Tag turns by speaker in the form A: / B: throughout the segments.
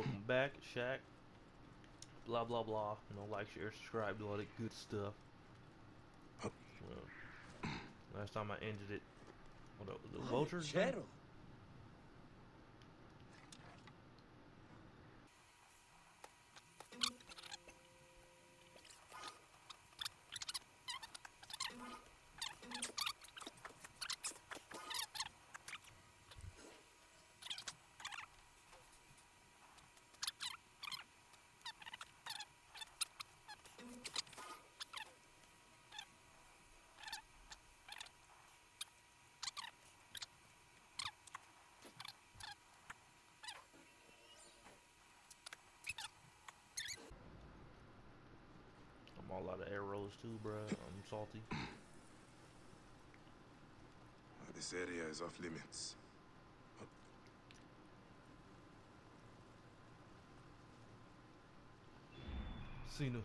A: Welcome back, Shaq. Blah blah blah. You know, like, share, subscribe, do all that good stuff. Uh, last time I ended it, what the vultures?
B: Cheryl.
A: I'm all out of arrows too, bruh. I'm salty.
C: This area is off limits.
A: Cena.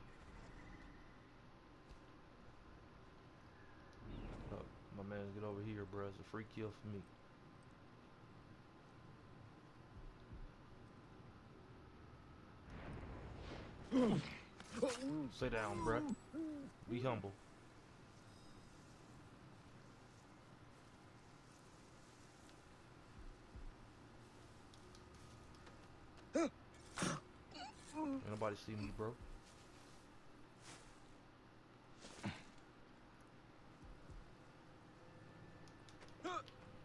A: Oh, my man, get over here, bruh. It's a free kill for me. Sit down, bruh. Be humble. Ain't nobody see me, bro.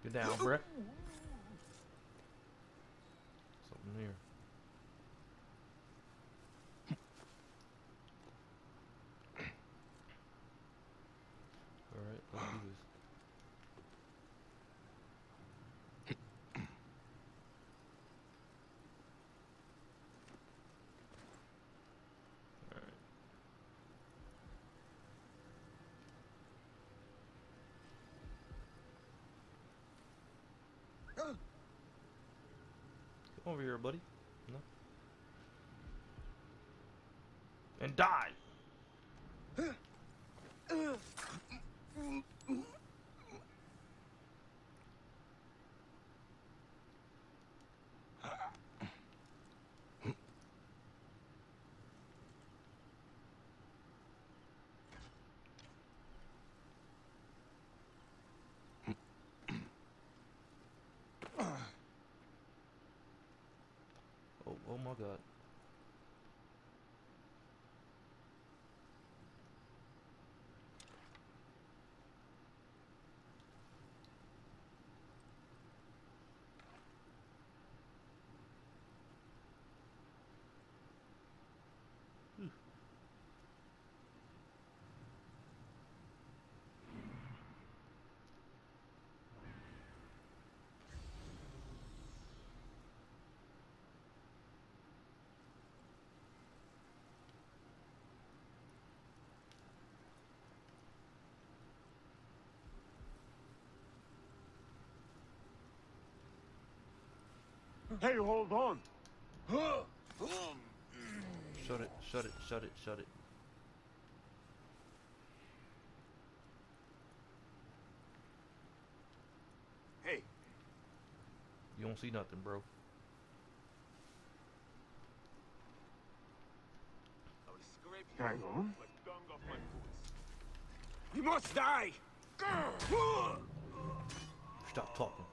A: Get down, bruh. Come over here, buddy. No. And die! Uh. Oh, my god.
D: Hey, hold on.
A: Shut it, shut it, shut it, shut it.
C: Hey,
A: You don't see nothing, bro.
C: I will scrape you
D: Hang on.
C: like dung off my boots.
B: You must die!
A: Stop talking.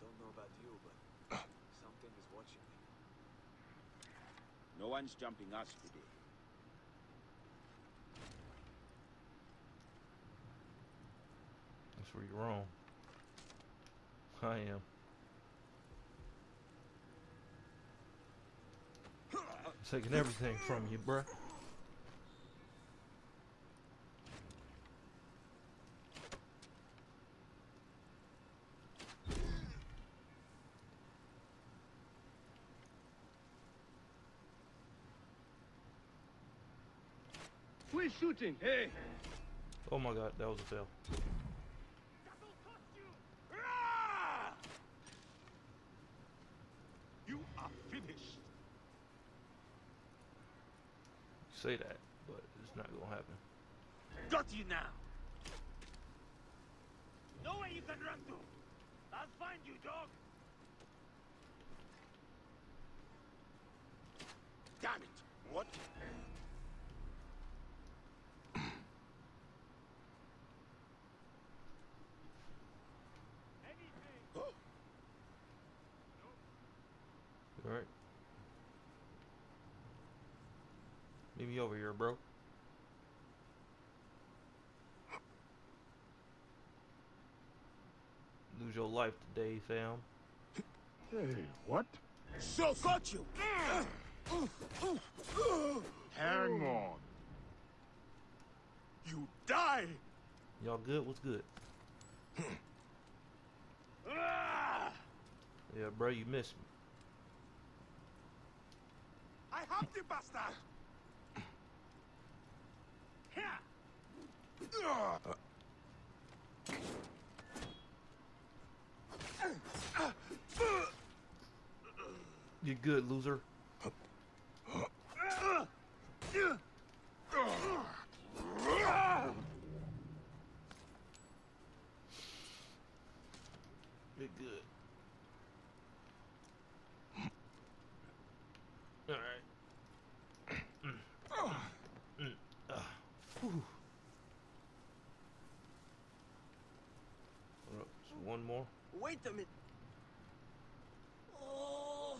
B: Don't know about you, but something is watching me. No one's jumping us today.
A: That's where you're wrong. I am. Taking everything from you, bruh.
D: Who is shooting? Hey!
A: Oh my god, that was a fail. Ah!
C: You are finished.
A: say that, but it's not gonna happen.
B: Got you now!
C: Nowhere you can run to. I'll find you, dog. Damn it! What? Oh,
A: Alright. Meet me over here, bro. Lose your life today, fam.
D: Hey, what?
C: so got you.
D: Hang on.
C: You die.
A: Y'all good? What's good?
C: Ah!
A: Yeah, bro, you missed me.
C: I have the bastard.
A: You good, loser? You're good. Alright. Mm, ah, whew. Hold up, just one more.
E: Wait a minute. Oh,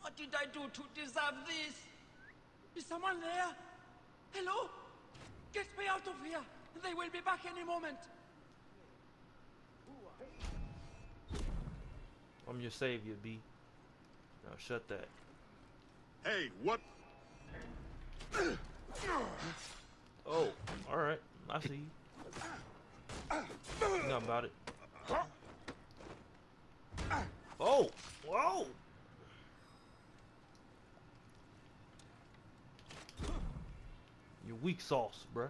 E: what did I do to deserve this? Is someone there? Hello? Get me out of here. They will be back any moment.
A: I'm your savior, B. Now shut that.
C: Hey, what?
A: Oh, alright. I see you. Nothing about it. Oh! Whoa! You're weak sauce, bruh.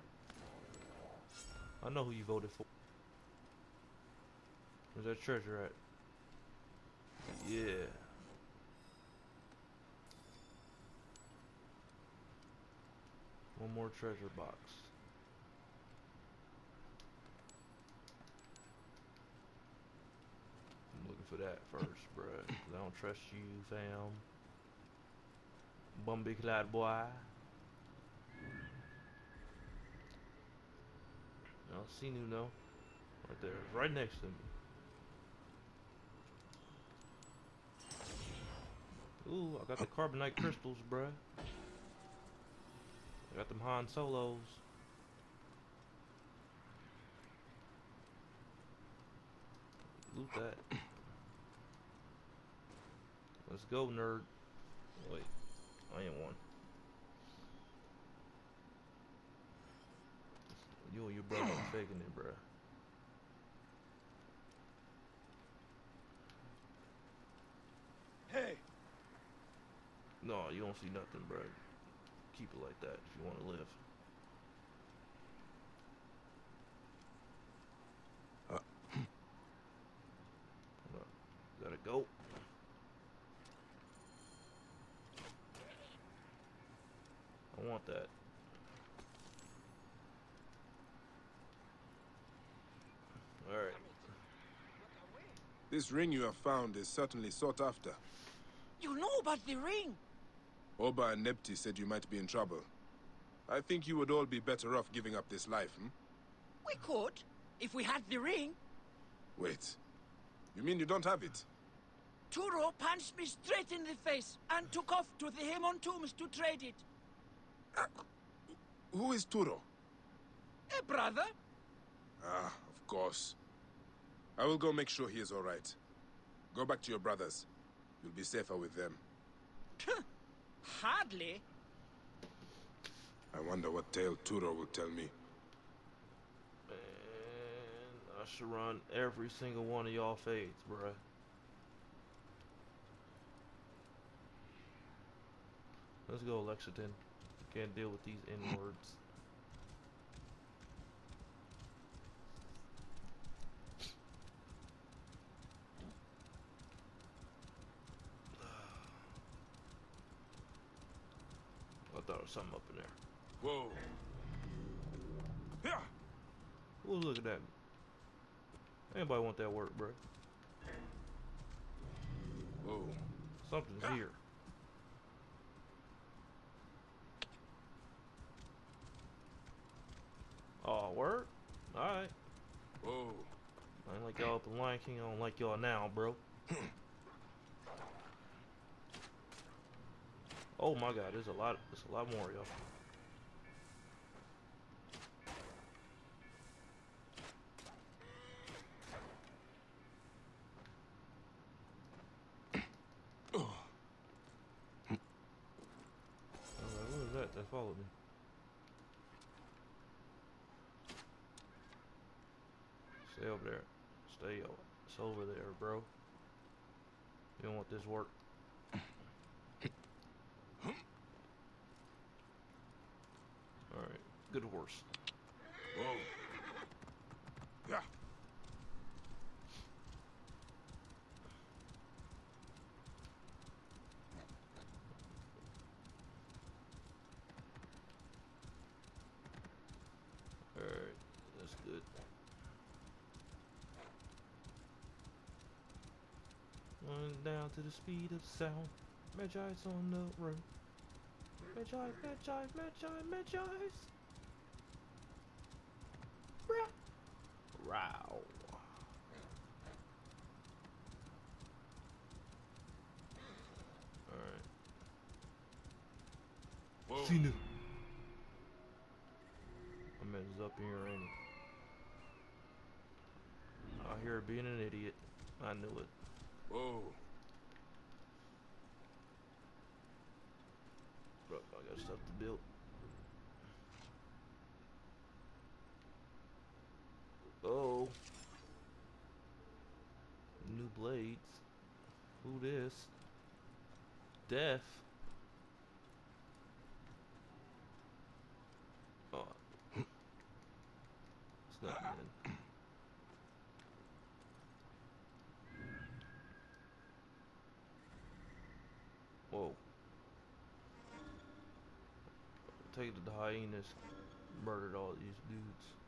A: I know who you voted for. Where's that treasure at? Yeah. One more treasure box. I'm looking for that first, bruh. 'cause I don't trust you, fam. Bumby clad boy. I don't see you no. Right there. Right next to me. Ooh, I got the carbonite crystals, bruh. I got them Han Solos. Loot that. Let's go, nerd. Wait, I ain't one. You and your brother are faking it, bruh.
C: Hey,
A: No, you don't see nothing, bruh. Keep it like that if you want to live. Uh, Hold up. Gotta go. I want that. Alright.
F: This ring you have found is certainly sought after.
E: You know about the ring.
F: Oba and Nepti said you might be in trouble. I think you would all be better off giving up this life, hmm?
E: We could, if we had the ring.
F: Wait. You mean you don't have it?
E: Turo punched me straight in the face and took off to the Hemon tombs to trade it.
F: Who is Turo?
E: A brother?
F: Ah, of course. I will go make sure he is all right. Go back to your brothers. You'll be safer with them.
E: Hardly.
F: I wonder what tale Turo will tell me.
A: And I should run every single one of y'all fades, bruh. Let's go, Lexington. Can't deal with these N-words. I thought there was something up in there.
F: Whoa. Yeah.
A: Who's looking at me? Anybody want that work, bro?
F: Whoa.
A: Something's here. Oh, work? Alright.
F: Whoa.
A: I ain't like y'all at the Lion King. I don't like y'all now, bro. oh my god, there's a lot. There's a lot more, y'all. That? That followed me. Stay over there. Stay o- It's over there, bro. You don't want this work. Alright. Good horse.
F: Whoa. Yeah.
A: Alright. That's good. Running down to the speed of sound. Magi's on the run. Magi, Magi, Magi, Magi's.
F: Whoa.
A: Cena. I mean, it's up here and out here being an idiot. I knew it.
F: Whoa.
A: Bro, I got stuff to build. Oh. New blades. Who this? Death. Oh. Whoa. Take it to the hyenas. Murdered all these dudes.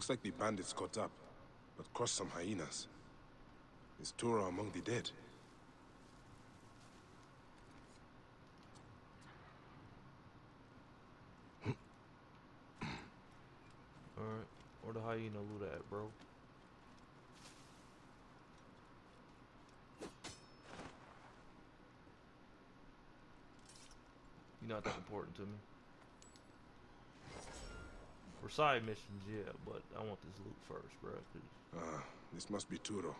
F: Looks like the bandits caught up, but crossed some hyenas. Is Tora among the dead?
A: Alright. Where the hyena loot at, bro? You're not that important to me. For side missions, yeah, but I want this loot first, bro.
F: Ah, this must be Turo.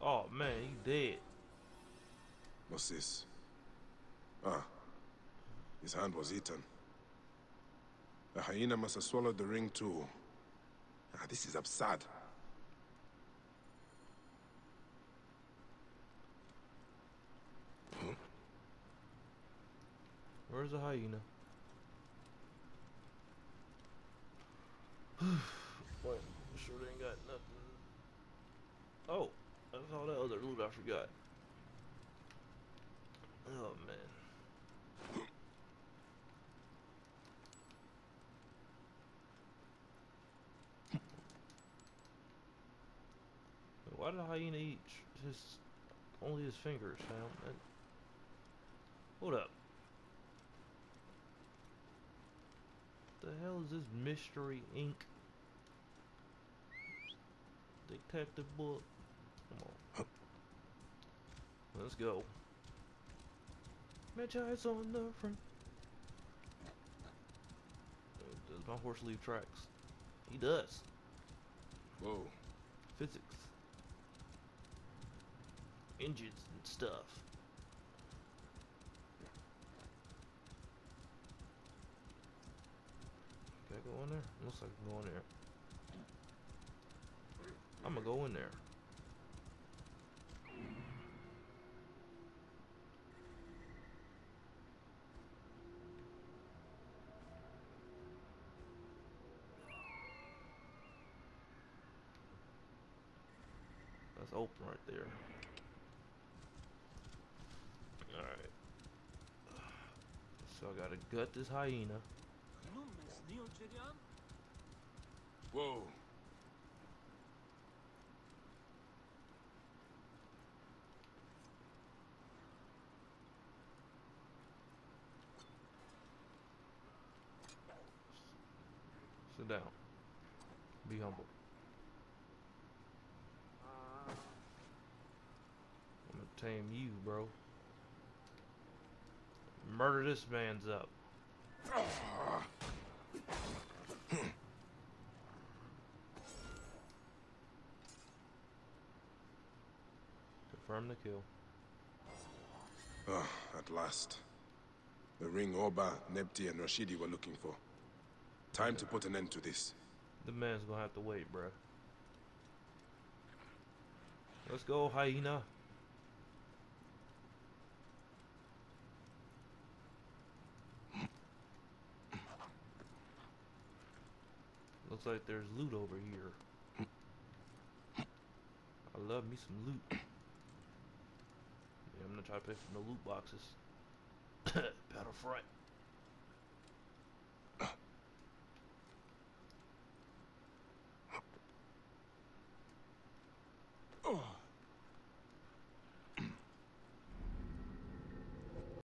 A: Oh man, he dead.
F: What's this? Ah, his hand was eaten. The hyena must have swallowed the ring too. Ah, this is absurd.
A: Where's the hyena? Wait, sure ain't got nothing. Oh, that's all that other loot I forgot. Oh man. Why did a hyena eat his only his fingers, fam? Hold up. The hell is this Mystery Inc. Detective book? Come on. Let's go. Magi's on the front. Uh, does my horse leave tracks? He does.
F: Whoa.
A: Physics. Engines and stuff. Can I go in there? Looks like I can go in there. I'm gonna go in there. That's open right there. Alright. So I gotta gut this hyena.
F: Whoa.
A: Sit down. Be humble. I'm gonna tame you, bro. Murder this man's up. Ah. Confirm the kill.
F: Ah, at last. The ring Oba, Nepti, and Rashidi were looking for. Time to put an end to this.
A: The man's gonna have to wait, bruh. Let's go, hyena. Looks like there's loot over here. I love me some loot. Yeah, I'm gonna try to pick from the loot boxes. Battlefront.